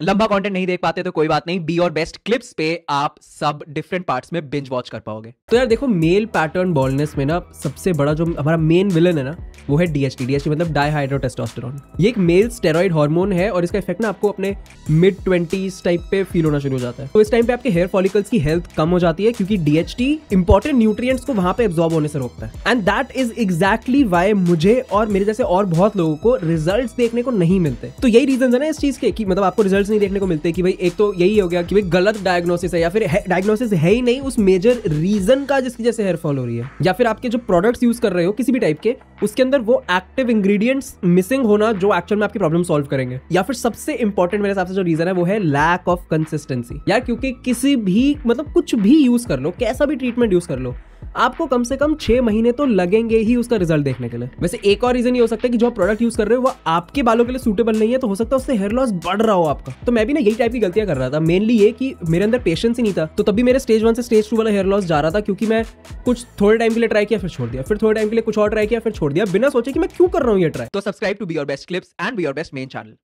लंबा कंटेंट नहीं देख पाते तो कोई बात नहीं। बी और बेस्ट क्लिप्स पे आप सब डिफरेंट पार्ट्स में बिंज वॉच कर पाओगे। तो यार देखो मेल पैटर्न बॉल्डनेस में ना सबसे बड़ा जो हमारा मेन विलन है ना, वो है डीएचटी डीएचटी मतलब डाईहाइड्रोटेस्टोस्टेरोन ये एक मेल स्टेरॉइड हार्मोन है और इसका इफ़ेक्ट ना आपको अपने मिड ट्वेंटीज टाइप पे फील होना शुरू हो जाता है। तो इस टाइम पे आपके हेयर फॉलिकल्स की हेल्थ कम हो जाती है क्योंकि डीएचटी इंपॉर्टेंट न्यूट्रिएंट्स को वहाँ पे एब्जॉर्ब होने से रोकता है। And that is exactly why मुझे और मेरे जैसे और बहुत लोगों को रिज़ल्ट देखने को नहीं मिलते। तो यही रीजन है ना इस चीज़ के कि मतलब आपको रिज़ल्ट नहीं देखने को मिलते कि भाई, एक तो यही हो गया कि भाई गलत डायग्नोसिस है या फिर डायग्नोसिस है ही नहीं, उस मेजर रीजन का जिसकी जैसे हेयर फॉल हो रही है। या फिर आपके जो प्रोडक्ट्स यूज़ कर रहे हो किसी भी टाइप के, उसके अंदर वो एक्टिव इंग्रेडिएंट्स मिसिंग होना जो एक्चुअल में आपकी प्रॉब्लम सॉल्व करेंगे। या फिर सबसे इंपॉर्टेंट मेरे हिसाब से जो रीजन है, वो है लैक ऑफ़ कंसिस्टेंसी यार, क्योंकि किसी भी मतलब कुछ भी यूज़ कर लो, कैसा भी ट्रीटमेंट यूज़ कर लो आपको कम से कम छह महीने तो लगेंगे ही उसका रिज़ल्ट देखने के लिए। वैसे एक और रीजन ये हो सकता है कि जो प्रोडक्ट यूज़ कर रहे हो, वो आपके बालों के लिए सूटेबल नहीं है तो हो सकता है उससे हेयर लॉस बढ़ रहा हो आपका। तो मैं भी ना यही टाइप की गलतियाँ कर रहा था। मेनली ये कि मेरे अंदर पेशेंस ही नहीं था। तो तभी मेरे स्टेज वन से स्टेज टू वाला हेयर लॉस जा रहा था, क्योंकि मैं कुछ थोड़े टाइम के लिए ट्राई किया, फिर छोड़ दिया। फिर थोड़े टाइम के लिए कुछ और ट्राई किया, फिर छोड़ दिया। बिना सोचे कि मैं क्यों कर रहा हूँ ये ट्राई तो subscribe to be your best clips and be your best main channel